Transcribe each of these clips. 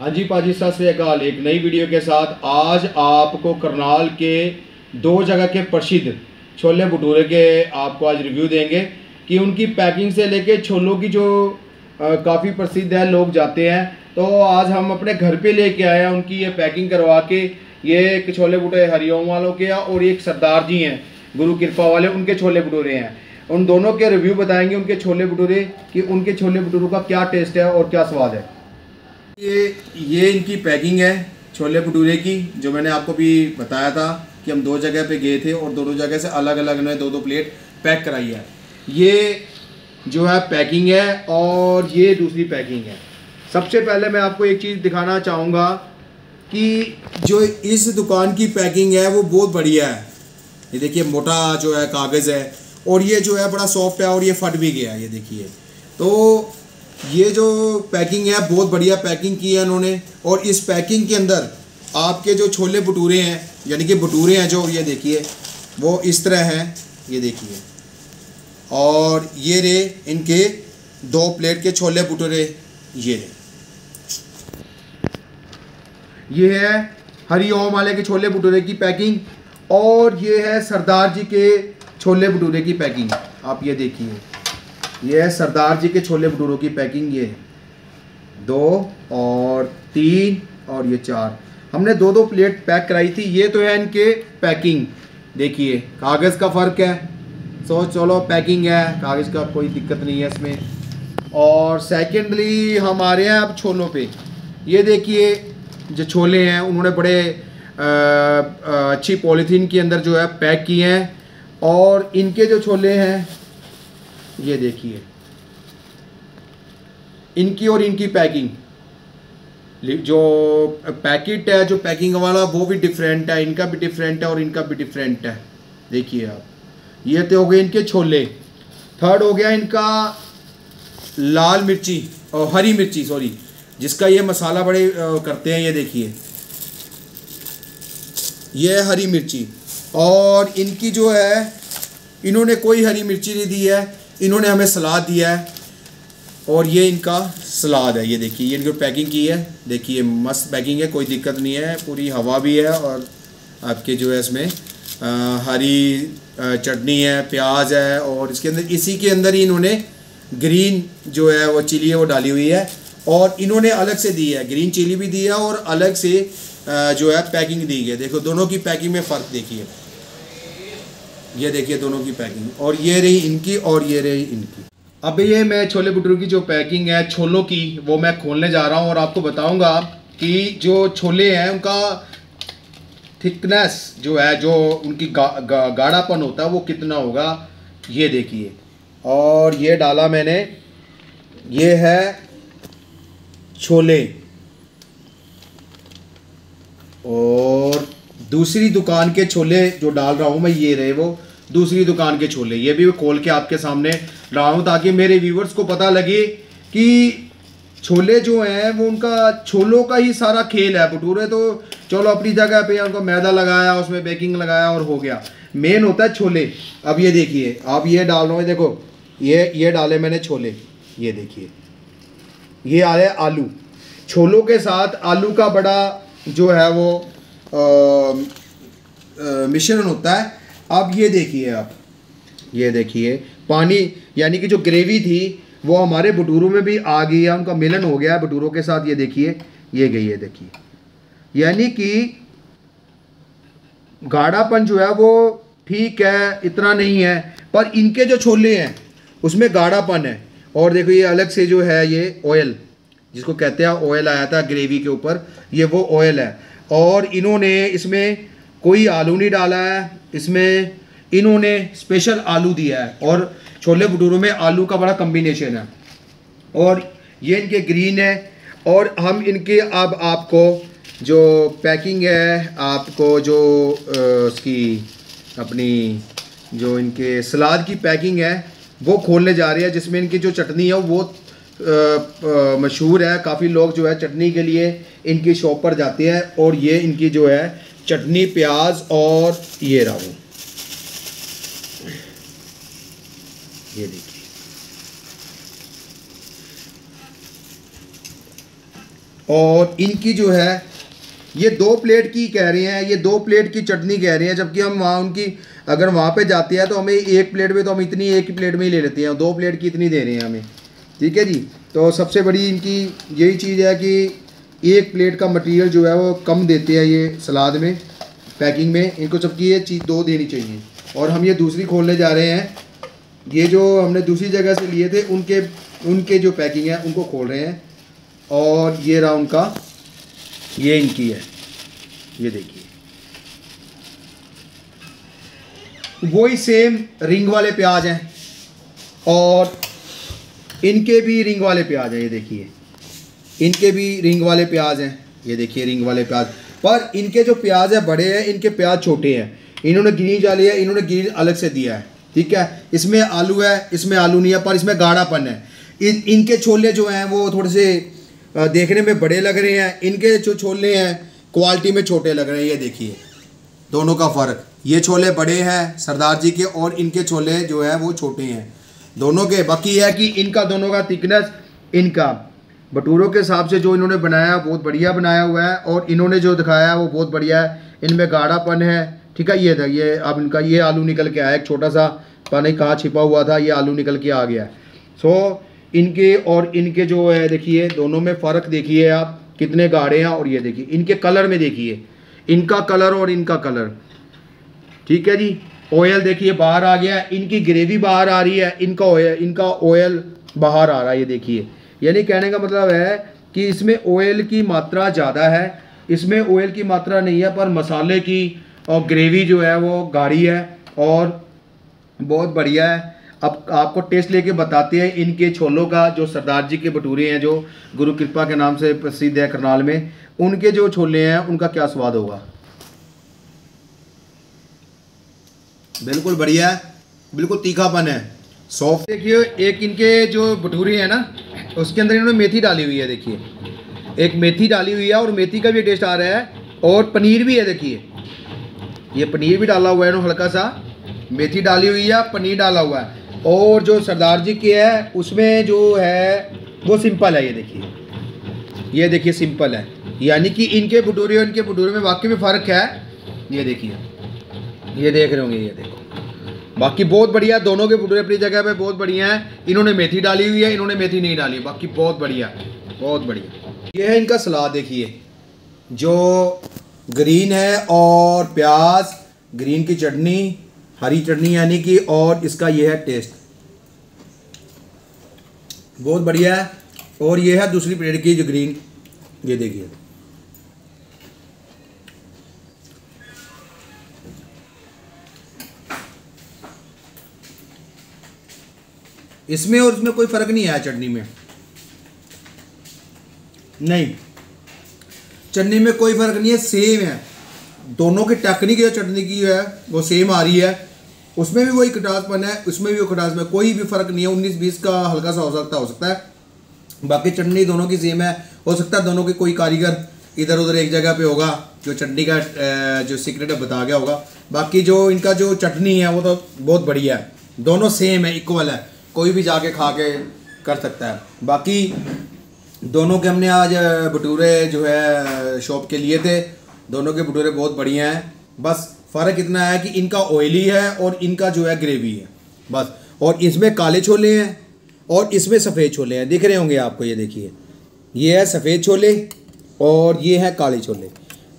हाँ जी पाजी, सत श्रीकाल एक नई वीडियो के साथ आज आपको करनाल के दो जगह के प्रसिद्ध छोले भटूरे के आपको आज रिव्यू देंगे कि उनकी पैकिंग से लेके छोलों की जो काफ़ी प्रसिद्ध है, लोग जाते हैं। तो आज हम अपने घर पे लेके आए हैं उनकी ये पैकिंग करवा के। ये एक छोले भटूरे हरिओम वालों के और एक सरदार जी हैं, गुरु कृपा वाले, उनके छोले भटूरे हैं। उन दोनों के रिव्यू बताएँगे उनके छोले भटूरे कि उनके छोले भटूरों का क्या टेस्ट है और क्या स्वाद है। ये ये इनकी पैकिंग है, छोले भटूरे की, जो मैंने आपको भी बताया था कि हम दो जगह पे गए थे और दोनों जगह से अलग अलग इन्होंने दो दो प्लेट पैक कराई है। ये जो है पैकिंग है और ये दूसरी पैकिंग है। सबसे पहले मैं आपको एक चीज़ दिखाना चाहूँगा कि जो इस दुकान की पैकिंग है, वो बहुत बढ़िया है। ये देखिए, मोटा जो है कागज़ है और ये जो है बड़ा सॉफ्ट है और ये फट भी गया ये देखिए। तो ये जो पैकिंग है, बहुत बढ़िया पैकिंग की है उन्होंने और इस पैकिंग के अंदर आपके जो छोले भटूरे हैं, यानी कि भटूरे हैं जो, ये देखिए, वो इस तरह हैं, ये देखिए। और ये रे, इनके दो प्लेट के छोले भटूरे, ये रे ये है हरी ओम वाले के छोले भटूरे की पैकिंग, और ये है सरदार जी के छोले भटूरे की पैकिंग। आप ये देखिए। ये है सरदार जी के छोले भटूरों की पैकिंग ये। दो और तीन और ये चार। हमने दो दो प्लेट पैक कराई थी ये तो है इनके पैकिंग। देखिए कागज़ का फ़र्क है। सो चलो पैकिंग है। कागज़ का कोई दिक्कत नहीं है इसमें। और सेकेंडली हम आ रहे हैं अब छोलों पे। ये देखिए जो छोले हैं उन्होंने बड़े आ, अच्छी पॉलीथीन के अंदर जो है पैक किए हैं। और इनके जो छोले हैं ये देखिए। इनकी और इनकी पैकिंग। जो पैकेट है, जो पैकिंग वाला, वो भी डिफरेंट है, इनका भी डिफरेंट है और इनका भी डिफरेंट है। देखिए आप। ये तो हो गए इनके छोले। थर्ड हो गया इनका लाल मिर्ची, और हरी मिर्ची सॉरी जिसका ये मसाला बड़े करते हैं, ये देखिए। ये हरी मिर्ची। और इनकी जो है, इन्होंने कोई हरी मिर्ची नहीं दी है। इन्होंने हमें सलाद दिया है और ये इनका सलाद है। ये देखिए, ये इनको पैकिंग की है। देखिए मस्त पैकिंग है, कोई दिक्कत नहीं है। पूरी हवा भी है और आपके जो है इसमें हरी चटनी है, प्याज है और इसके अंदर, इसी के अंदर ही इन्होंने ग्रीन जो है, वो चिली है, वो डाली हुई है और इन्होंने अलग से दी है। ग्रीन चिली भी दी है और अलग से जो है पैकिंग दी है। देखो, दोनों की पैकिंग में फ़र्क देखिए। ये देखिए दोनों की पैकिंग। और ये रही इनकी और ये रही इनकी। अब ये मैं छोले भटूरे की जो पैकिंग है छोलों की वो मैं खोलने जा रहा हूँ और आपको बताऊँगा कि जो छोले हैं उनका थिकनेस जो है जो उनकी गा, गा, गाढ़ापन होता है वो कितना होगा ये देखिए। और ये डाला मैंने ये है छोले। और दूसरी दुकान के छोले जो डाल रहा हूँ मैं, ये रहे वो। दूसरी दुकान के छोले, ये भी खोल के आपके सामने रहा हूँ, ताकि मेरे व्यूवर्स को पता लगे कि छोले जो हैं, वो उनका छोलों का ही सारा खेल है भटूरे तो चलो, अपनी जगह पे उनको मैदा लगाया, उसमें बेकिंग लगाया और हो गया। मेन होता है छोले। अब ये देखिए, आप ये डाल रहे हो देखो, ये ये डाले मैंने छोले। ये देखिए, ये आ रहे आलू। छोलों के साथ आलू का बड़ा जो है वो मिश्रण होता है। अब ये देखिए आप। ये देखिए, पानी, यानी कि जो ग्रेवी थी, वो हमारे भटूरों में भी आ गई है। उनका मिलन हो गया है भटूरों के साथ। ये देखिए, ये गई है, देखिए। यानी कि गाढ़ापन जो है वो ठीक है, इतना नहीं है, पर इनके जो छोले हैं, उसमें गाढ़ापन है। और देखो, ये अलग से जो है ये ऑयल जिसको कहते हैं ऑयल आया था ग्रेवी के ऊपर, ये वो ऑयल है। और इन्होंने इसमें कोई आलू नहीं डाला है, इसमें इन्होंने स्पेशल आलू दिया है और छोले भटूरों में आलू का बड़ा कम्बिनेशन है। और ये इनके ग्रीन है और हम इनके अब आपको जो पैकिंग है, आपको जो उसकी अपनी जो इनके सलाद की पैकिंग है, वो खोलने जा रही है, जिसमें इनकी जो चटनी है वो मशहूर है। काफ़ी लोग जो है चटनी के लिए इनकी शॉप पर जाते हैं और ये इनकी जो है चटनी, प्याज और ये रहा। ये देखिए। और इनकी जो है, ये दो प्लेट की कह रहे हैं, ये दो प्लेट की चटनी कह रहे हैं, जबकि हम वहाँ उनकी, अगर वहाँ पे जाते हैं तो हमें एक प्लेट में तो हम इतनी एक प्लेट में ही ले लेते हैं। दो प्लेट की इतनी दे रहे हैं हमें। ठीक है जी? तो सबसे बड़ी इनकी यही चीज़ है कि एक प्लेट का मटेरियल जो है वो कम देते हैं ये सलाद में पैकिंग में। इनको जबकि ये चीज़ दो देनी चाहिए। और हम ये दूसरी खोलने जा रहे हैं। ये जो हमने दूसरी जगह से लिए थे, उनके उनके जो पैकिंग है, उनको खोल रहे हैं। और ये रहा उनका, ये इनकी है। ये देखिए। वही सेम रिंग वाले प्याज हैं। और इनके भी रिंग वाले प्याज हैं, ये देखिए। इनके भी रिंग वाले प्याज हैं, ये देखिए रिंग वाले प्याज। पर इनके जो प्याज है, बड़े हैं, इनके प्याज छोटे हैं। इन्होंने ग्रीन डाली है इन्होंने ग्रीन अलग से दिया है, ठीक है? इसमें आलू है, इसमें आलू नहीं है, पर इसमें गाढ़ापन है। इन, इनके छोले जो हैं, वो थोड़े से देखने में बड़े लग रहे हैं। इनके जो छोले हैं, क्वालिटी में छोटे लग रहे हैं, ये देखिए। दोनों का फ़र्क। ये छोले बड़े हैं, सरदार जी के, और इनके छोले जो है, वो छोटे हैं। दोनों के, बाकी है कि इनका, दोनों का थिकनेस इनका। भटूरों के हिसाब से जो इन्होंने बनाया, बहुत बढ़िया बनाया हुआ है और इन्होंने जो दिखाया है वो बहुत बढ़िया है। इनमें गाढ़ापन है, ठीक है? ये था, ये अब इनका, ये आलू निकल के आया, एक छोटा सा पता नहीं कहाँ छिपा हुआ था, ये आलू निकल के आ गया सो इनके और इनके जो है, देखिए, दोनों में फ़र्क देखिए आप, कितने गाढ़े हैं और ये देखिए, इनके कलर में देखिए। इनका कलर और इनका कलर, ठीक है जी? ऑयल देखिए, बाहर आ गया, इनकी ग्रेवी बाहर आ रही है, इनका ऑयल इनका ऑयल बाहर आ रहा है, ये देखिए। यानी कहने का मतलब है कि इसमें ऑयल की मात्रा ज़्यादा है, इसमें ऑयल की मात्रा नहीं है, पर मसाले की और ग्रेवी जो है वो गाढ़ी है और बहुत बढ़िया है। अब आपको टेस्ट लेके बताते हैं इनके छोलों का, जो सरदार जी के भटूरे हैं, जो गुरु कृपा के नाम से प्रसिद्ध है करनाल में, उनके जो छोले हैं, उनका क्या स्वाद होगा? बिल्कुल बढ़िया है, बिल्कुल तीखापन है। सॉफ्ट देखिए, एक इनके जो भटूरे हैं ना, उसके अंदर इन्होंने मेथी डाली हुई है, देखिए। एक मेथी डाली हुई है और मेथी का भी टेस्ट आ रहा है और पनीर भी है, देखिए। ये पनीर भी डाला हुआ है इन्होंने हल्का सा। मेथी डाली हुई है, पनीर डाला हुआ है। और जो सरदार जी की है, उसमें जो है, वो सिंपल है, ये देखिए। ये देखिए सिंपल है। यानी कि इनके भटूरे और इनके भटूरे में वाकई में फ़र्क है। ये देखिए। ये देख रहे होंगे, ये देखो। बाकी बहुत बढ़िया, दोनों के भटूरे अपनी जगह पे बहुत बढ़िया है। इन्होंने मेथी डाली हुई है, इन्होंने मेथी नहीं डाली। बाकी बहुत बढ़िया बहुत बढ़िया। ये है इनका सलाद, देखिए। जो ग्रीन है और प्याज, ग्रीन की चटनी, हरी चटनी यानी कि, और इसका ये है टेस्ट। बहुत बढ़िया है। और ये है दूसरी प्लेट की जो ग्रीन, ये देखिए। इसमें और इसमें कोई फ़र्क नहीं आया चटनी में। नहीं। चटनी में कोई फ़र्क नहीं है सेम है। दोनों की टेक्निक जो चटनी की है, वो सेम आ रही है। उसमें भी वही खटासपन है, उसमें भी वो खटास में कोई भी फ़र्क नहीं है, उन्नीस बीस का हल्का सा हो सकता हो सकता है। बाकी चटनी दोनों की सेम है, हो सकता है दोनों के कोई कारीगर इधर उधर एक जगह पे होगा, जो चटनी का जो सीक्रेट है, बता गया होगा। बाकी जो इनका जो चटनी है, वो तो बहुत बढ़िया है। दोनों सेम है इक्वल है। कोई भी जाके खा के कर सकता है। बाकी दोनों के हमने आज भटूरे जो है शॉप के लिए थे। दोनों के भटूरे बहुत बढ़िया हैं। बस फ़र्क इतना है कि इनका ऑयली है और इनका जो है ग्रेवी है। बस। और इसमें काले छोले हैं और इसमें सफ़ेद छोले हैं। दिख रहे होंगे आपको, ये देखिए। ये है सफ़ेद छोले और ये है काले छोले,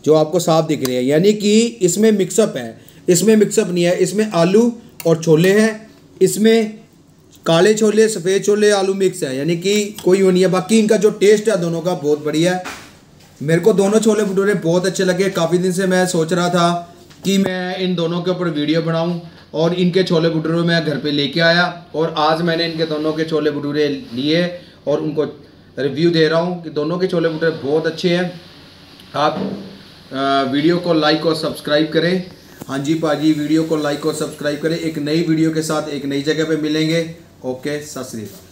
जो आपको साफ़ दिख रहे हैं। यानी कि इसमें मिक्सअप है। इसमें मिक्सअप नहीं है। इसमें आलू और छोले हैं। इसमें काले छोले, सफ़ेद छोले, आलू मिक्स है, यानी कि कोई वो नहीं है। बाकी इनका जो टेस्ट है, दोनों का बहुत बढ़िया है। मेरे को दोनों छोले भटूरे बहुत अच्छे लगे। काफ़ी दिन से मैं सोच रहा था कि मैं इन दोनों के ऊपर वीडियो बनाऊँ और इनके छोले भटूरे मैं घर पे लेके आया और आज मैंने इनके दोनों के छोले भटूरे लिए और उनको रिव्यू दे रहा हूँ कि दोनों के छोले भटूरे बहुत अच्छे हैं। आप वीडियो को लाइक और सब्सक्राइब करें। हाँ जी पाजी, वीडियो को लाइक और सब्सक्राइब करें। एक नई वीडियो के साथ एक नई जगह पे मिलेंगे। ओके सत श्रीकाल